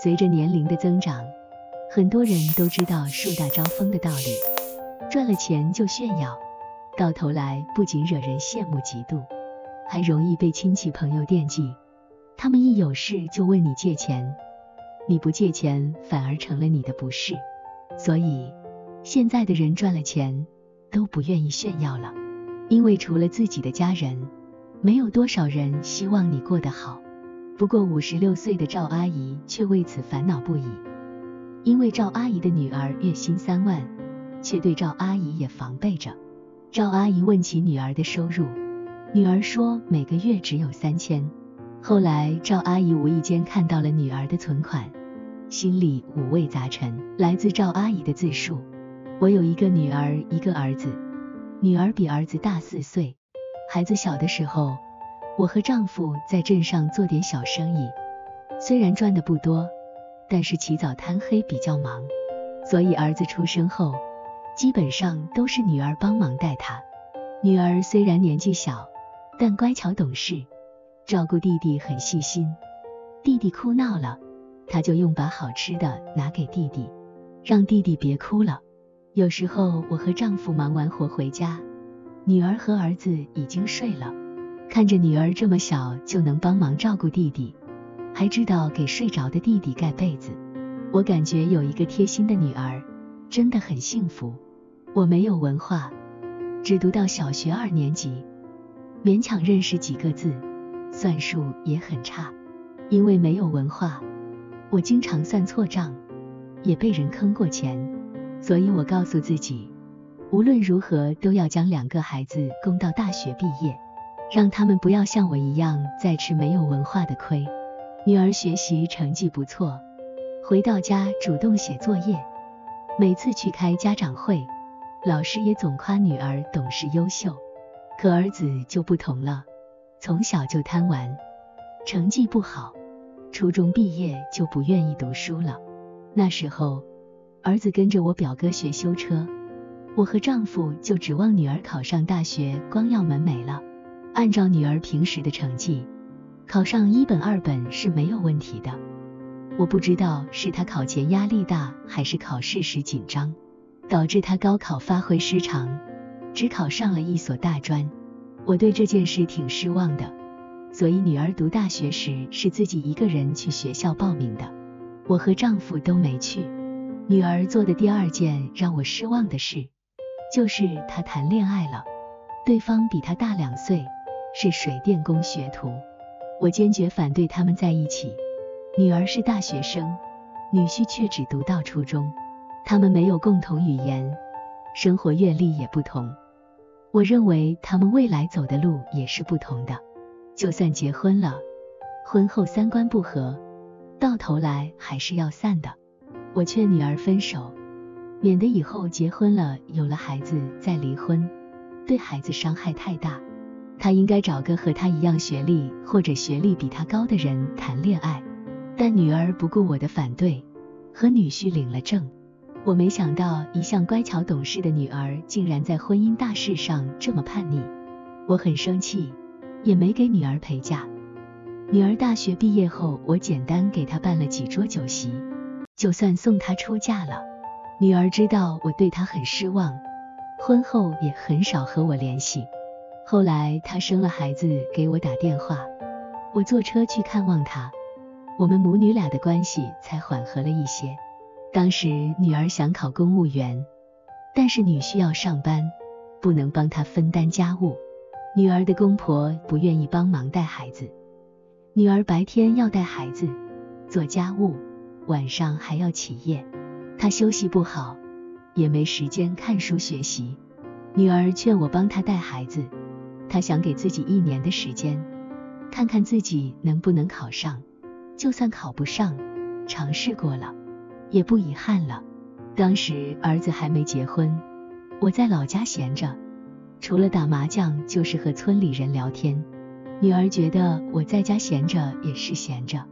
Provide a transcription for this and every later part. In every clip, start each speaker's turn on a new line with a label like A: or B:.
A: 随着年龄的增长，很多人都知道树大招风的道理，赚了钱就炫耀，到头来不仅惹人羡慕嫉妒，还容易被亲戚朋友惦记。他们一有事就问你借钱，你不借钱反而成了你的不是。所以，现在的人赚了钱都不愿意炫耀了，因为除了自己的家人，没有多少人希望你过得好。不过五十六岁的赵阿姨却为此烦恼不已，因为赵阿姨的女儿月薪三万，却对赵阿姨也防备着。赵阿姨问起女儿的收入，女儿说每个月只有三千。后来赵阿姨无意间看到了女儿的存款，心里五味杂陈。来自赵阿姨的自述：我有一个女儿，一个儿子，女儿比儿子大四岁。孩子小的时候。我和丈夫在镇上做点小生意，虽然赚的不多，但是起早贪黑比较忙，所以儿子出生后，基本上都是女儿帮忙带他。女儿虽然年纪小，但乖巧懂事，照顾弟弟很细心。弟弟哭闹了，她就用把好吃的拿给弟弟，让弟弟别哭了。有时候我和丈夫忙完活回家，女儿和儿子已经睡了。看着女儿这么小就能帮忙照顾弟弟，还知道给睡着的弟弟盖被子，我感觉有一个贴心的女儿真的很幸福。我没有文化，只读到小学二年级，勉强认识几个字，算术也很差。因为没有文化，我经常算错账，也被人坑过钱。所以我告诉自己，无论如何都要将两个孩子供到大学毕业。让他们不要像我一样再吃没有文化的亏。女儿学习成绩不错，回到家主动写作业，每次去开家长会，老师也总夸女儿懂事优秀。可儿子就不同了，从小就贪玩，成绩不好，初中毕业就不愿意读书了。那时候，儿子跟着我表哥学修车，我和丈夫就指望女儿考上大学，光耀门楣了。按照女儿平时的成绩，考上一本二本是没有问题的。我不知道是她考前压力大，还是考试时紧张，导致她高考发挥失常，只考上了一所大专。我对这件事挺失望的，所以女儿读大学时是自己一个人去学校报名的，我和丈夫都没去。女儿做的第二件让我失望的事，就是她谈恋爱了，对方比她大两岁。是水电工学徒，我坚决反对他们在一起。女儿是大学生，女婿却只读到初中，他们没有共同语言，生活阅历也不同。我认为他们未来走的路也是不同的。就算结婚了，婚后三观不合，到头来还是要散的。我劝女儿分手，免得以后结婚了有了孩子再离婚，对孩子伤害太大。他应该找个和他一样学历或者学历比他高的人谈恋爱，但女儿不顾我的反对，和女婿领了证。我没想到一向乖巧懂事的女儿竟然在婚姻大事上这么叛逆，我很生气，也没给女儿陪嫁。女儿大学毕业后，我简单给她办了几桌酒席，就算送她出嫁了。女儿知道我对她很失望，婚后也很少和我联系。后来她生了孩子，给我打电话，我坐车去看望她，我们母女俩的关系才缓和了一些。当时女儿想考公务员，但是女婿要上班，不能帮她分担家务。女儿的公婆不愿意帮忙带孩子，女儿白天要带孩子做家务，晚上还要起夜，她休息不好，也没时间看书学习。女儿劝我帮她带孩子。他想给自己一年的时间，看看自己能不能考上。就算考不上，尝试过了，也不遗憾了。当时儿子还没结婚，我在老家闲着，除了打麻将就是和村里人聊天。女儿觉得我在家闲着也是闲着，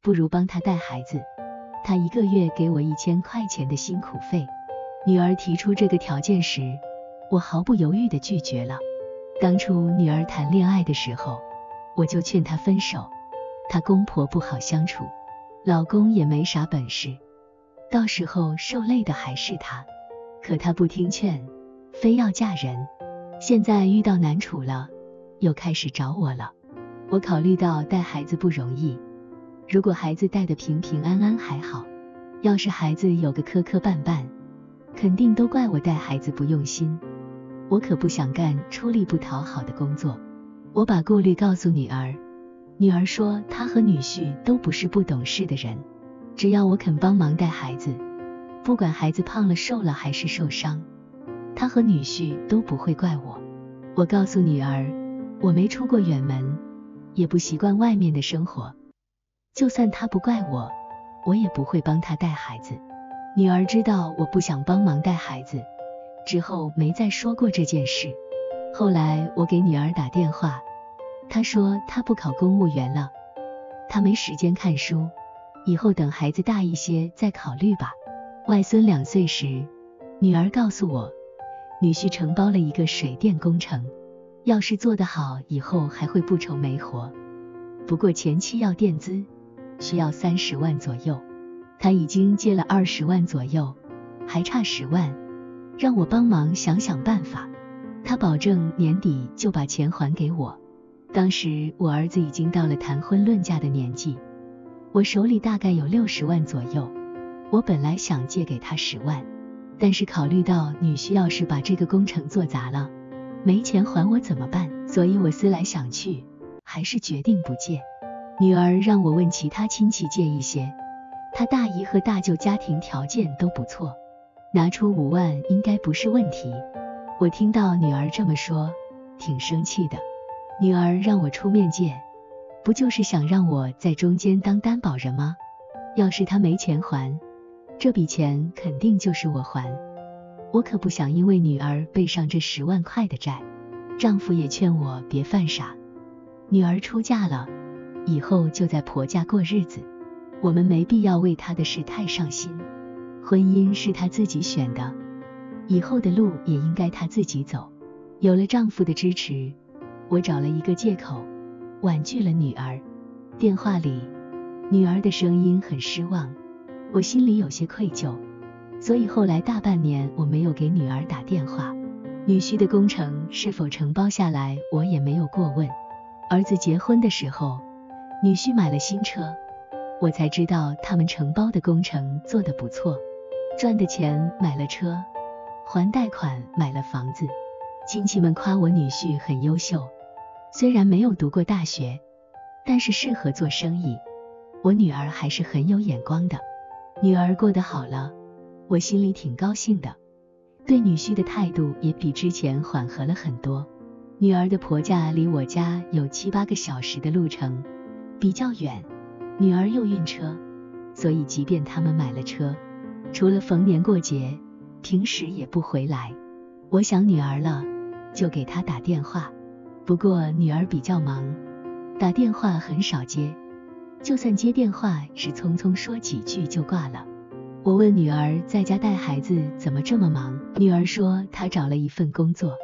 A: 不如帮她带孩子。她一个月给我一千块钱的辛苦费。女儿提出这个条件时，我毫不犹豫的拒绝了。当初女儿谈恋爱的时候，我就劝她分手，她公婆不好相处，老公也没啥本事，到时候受累的还是她。可她不听劝，非要嫁人。现在遇到难处了，又开始找我了。我考虑到带孩子不容易，如果孩子带的平平安安还好，要是孩子有个磕磕绊绊，肯定都怪我带孩子不用心。我可不想干出力不讨好的工作。我把顾虑告诉女儿，女儿说她和女婿都不是不懂事的人，只要我肯帮忙带孩子，不管孩子胖了瘦了还是受伤。他和女婿都不会怪我。我告诉女儿，我没出过远门，也不习惯外面的生活。就算他不怪我，我也不会帮他带孩子。女儿知道我不想帮忙带孩子，之后没再说过这件事。后来我给女儿打电话，她说她不考公务员了，她没时间看书，以后等孩子大一些再考虑吧。外孙两岁时，女儿告诉我。女婿承包了一个水电工程，要是做得好，以后还会不愁没活。不过前期要垫资，需要三十万左右。他已经借了二十万左右，还差十万，让我帮忙想想办法。他保证年底就把钱还给我。当时我儿子已经到了谈婚论嫁的年纪，我手里大概有六十万左右。我本来想借给他十万。但是考虑到女婿要是把这个工程做砸了，没钱还我怎么办？所以我思来想去，还是决定不借。女儿让我问其他亲戚借一些，她大姨和大舅家庭条件都不错，拿出五万应该不是问题。我听到女儿这么说，挺生气的。女儿让我出面借，不就是想让我在中间当担保人吗？要是她没钱还。这笔钱肯定就是我还，我可不想因为女儿背上这十万块的债。丈夫也劝我别犯傻，女儿出嫁了，以后就在婆家过日子，我们没必要为她的事太上心。婚姻是她自己选的，以后的路也应该她自己走。有了丈夫的支持，我找了一个借口婉拒了女儿。电话里，女儿的声音很失望。我心里有些愧疚，所以后来大半年我没有给女儿打电话。女婿的工程是否承包下来，我也没有过问。儿子结婚的时候，女婿买了新车，我才知道他们承包的工程做得不错，赚的钱买了车，还贷款买了房子。亲戚们夸我女婿很优秀，虽然没有读过大学，但是适合做生意。我女儿还是很有眼光的。女儿过得好了，我心里挺高兴的，对女婿的态度也比之前缓和了很多。女儿的婆家离我家有七八个小时的路程，比较远，女儿又晕车，所以即便他们买了车，除了逢年过节，平时也不回来。我想女儿了，就给她打电话，不过女儿比较忙，打电话很少接。就算接电话，只匆匆说几句就挂了。我问女儿在家带孩子怎么这么忙，女儿说她找了一份工作，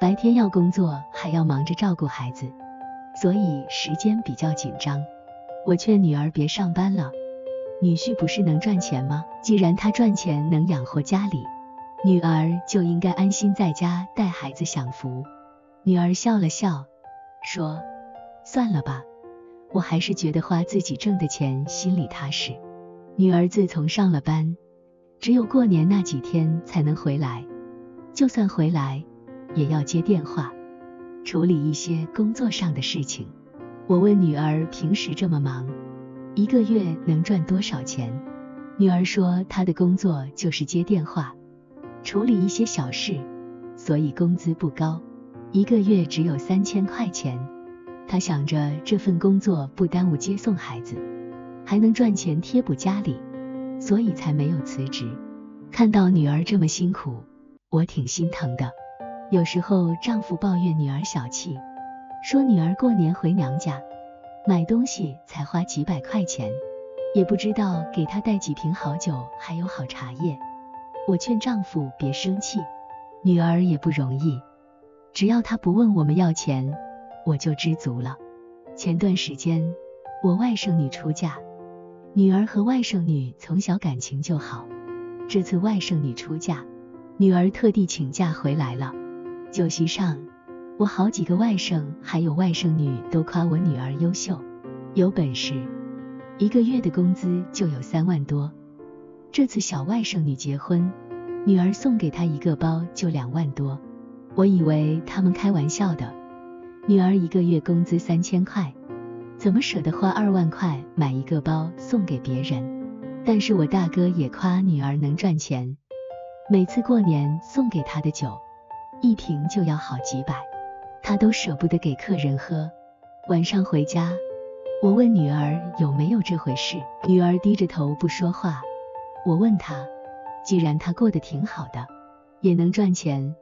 A: 白天要工作，还要忙着照顾孩子，所以时间比较紧张。我劝女儿别上班了，女婿不是能赚钱吗？既然他赚钱能养活家里，女儿就应该安心在家带孩子享福。女儿笑了笑，说：“算了吧。”我还是觉得花自己挣的钱心里踏实。女儿自从上了班，只有过年那几天才能回来，就算回来，也要接电话，处理一些工作上的事情。我问女儿平时这么忙，一个月能赚多少钱？女儿说她的工作就是接电话，处理一些小事，所以工资不高，一个月只有三千块钱。她想着这份工作不耽误接送孩子，还能赚钱贴补家里，所以才没有辞职。看到女儿这么辛苦，我挺心疼的。有时候丈夫抱怨女儿小气，说女儿过年回娘家买东西才花几百块钱，也不知道给她带几瓶好酒还有好茶叶。我劝丈夫别生气，女儿也不容易，只要她不问我们要钱。我就知足了。前段时间我外甥女出嫁，女儿和外甥女从小感情就好，这次外甥女出嫁，女儿特地请假回来了。酒席上，我好几个外甥还有外甥女都夸我女儿优秀，有本事，一个月的工资就有三万多。这次小外甥女结婚，女儿送给她一个包就两万多。我以为他们开玩笑的，女儿一个月工资三千块，怎么舍得花二万块买一个包送给别人？但是我大哥也夸女儿能赚钱，每次过年送给她的酒。一瓶就要好几百，他都舍不得给客人喝。晚上回家，我问女儿有没有这回事，女儿低着头不说话。我问她，既然她过得挺好的，也能赚钱，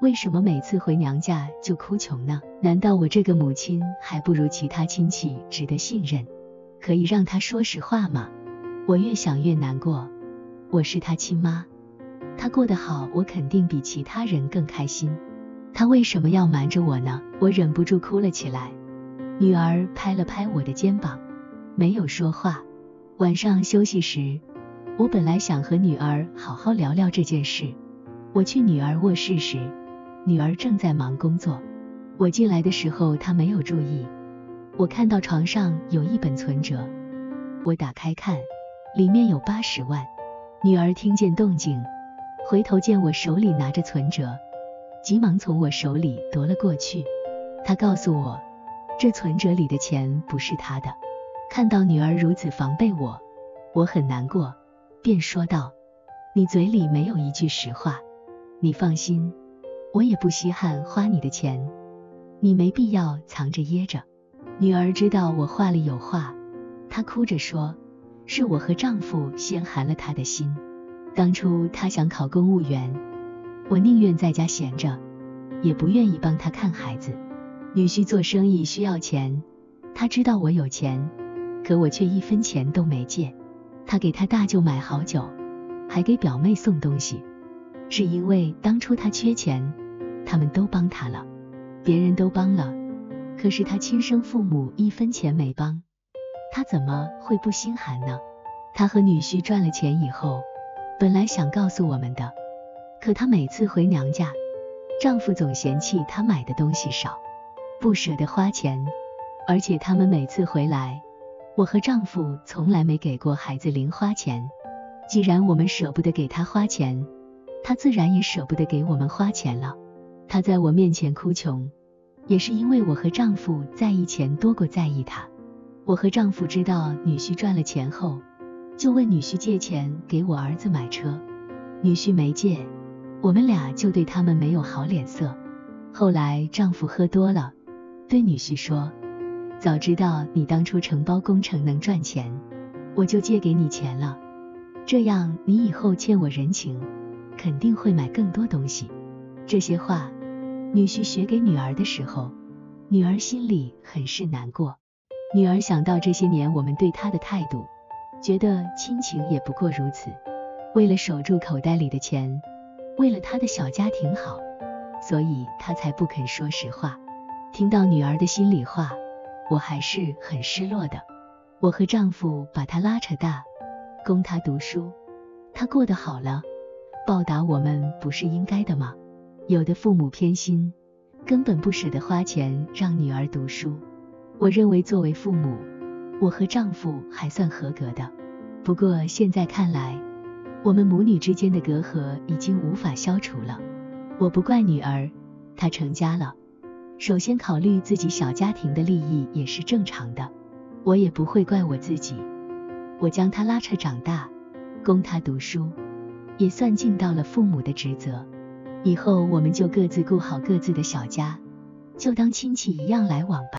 A: 为什么每次回娘家就哭穷呢？难道我这个母亲还不如其他亲戚值得信任，可以让他说实话吗？我越想越难过，我是他亲妈。他过得好，我肯定比其他人更开心。他为什么要瞒着我呢？我忍不住哭了起来。女儿拍了拍我的肩膀，没有说话。晚上休息时，我本来想和女儿好好聊聊这件事。我去女儿卧室时，女儿正在忙工作。我进来的时候，她没有注意。我看到床上有一本存折，我打开看，里面有八十万。女儿听见动静。回头见我手里拿着存折，急忙从我手里夺了过去。他告诉我，这存折里的钱不是他的。看到女儿如此防备我，我很难过，便说道：“你嘴里没有一句实话。你放心，我也不稀罕花你的钱，你没必要藏着掖着。”女儿知道我话里有话，她哭着说：“是我和丈夫先寒了她的心。”当初她想考公务员，我宁愿在家闲着，也不愿意帮他看孩子。女婿做生意需要钱，他知道我有钱，可我却一分钱都没借。他给他大舅买好酒，还给表妹送东西，是因为当初他缺钱，他们都帮他了，别人都帮了，可是他亲生父母一分钱没帮，他怎么会不心寒呢？他和女婿赚了钱以后。本来想告诉我们的，可她每次回娘家，丈夫总嫌弃她买的东西少，不舍得花钱，而且他们每次回来，我和丈夫从来没给过孩子零花钱。既然我们舍不得给他花钱，他自然也舍不得给我们花钱了。他在我面前哭穷，也是因为我和丈夫在意钱多过在意他。我和丈夫知道女婿赚了钱后。就问女婿借钱给我儿子买车，女婿没借，我们俩就对他们没有好脸色。后来丈夫喝多了，对女婿说：“早知道你当初承包工程能赚钱，我就借给你钱了，这样你以后欠我人情，肯定会买更多东西。”这些话，女婿学给女儿的时候，女儿心里很是难过。女儿想到这些年我们对她的态度。觉得亲情也不过如此，为了守住口袋里的钱，为了他的小家庭好，所以他才不肯说实话。听到女儿的心里话，我还是很失落的。我和丈夫把她拉扯大，供她读书，她过得好了，报答我们不是应该的吗？有的父母偏心，根本不舍得花钱让女儿读书。我认为作为父母。我和丈夫还算合格的，不过现在看来，我们母女之间的隔阂已经无法消除了。我不怪女儿，她成家了，首先考虑自己小家庭的利益也是正常的。我也不会怪我自己，我将她拉扯长大，供她读书，也算尽到了父母的职责。以后我们就各自顾好各自的小家，就当亲戚一样来往吧。